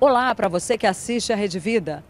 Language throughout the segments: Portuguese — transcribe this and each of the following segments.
Olá para você que assiste a Rede Vida.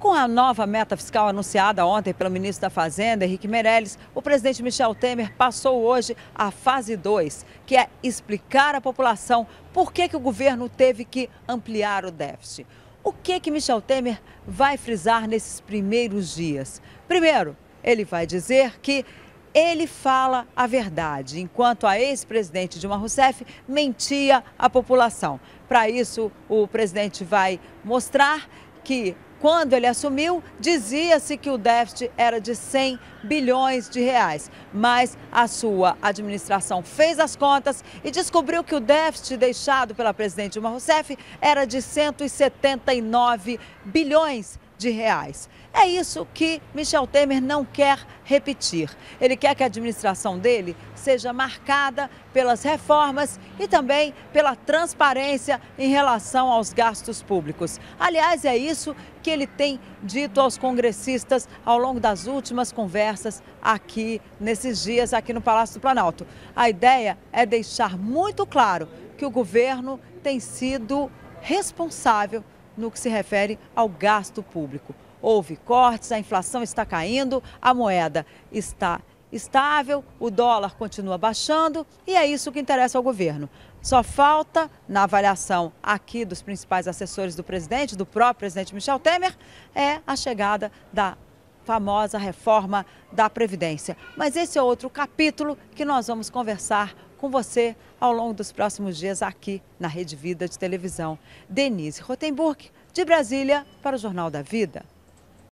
Com a nova meta fiscal anunciada ontem pelo ministro da Fazenda, Henrique Meirelles, o presidente Michel Temer passou hoje à fase 2, que é explicar à população por que, que o governo teve que ampliar o déficit. O que, que Michel Temer vai frisar nesses primeiros dias? Primeiro, ele vai dizer que ele fala a verdade, enquanto a ex-presidente Dilma Rousseff mentia à população. Para isso, o presidente vai mostrar que quando ele assumiu, dizia-se que o déficit era de 100 bilhões de reais, mas a sua administração fez as contas e descobriu que o déficit deixado pela presidente Dilma Rousseff era de 179 bilhões de reais. É isso que Michel Temer não quer repetir. Ele quer que a administração dele seja marcada pelas reformas e também pela transparência em relação aos gastos públicos. Aliás, é isso que ele tem dito aos congressistas ao longo das últimas conversas aqui nesses dias aqui no Palácio do Planalto. A ideia é deixar muito claro que o governo tem sido responsável no que se refere ao gasto público. Houve cortes, a inflação está caindo, a moeda está estável, o dólar continua baixando e é isso que interessa ao governo. Só falta, na avaliação aqui dos principais assessores do presidente, do próprio presidente Michel Temer, é a chegada da famosa reforma da Previdência. Mas esse é outro capítulo que nós vamos conversar com você ao longo dos próximos dias aqui na Rede Vida de Televisão. Denise Rotenburg, de Brasília, para o Jornal da Vida.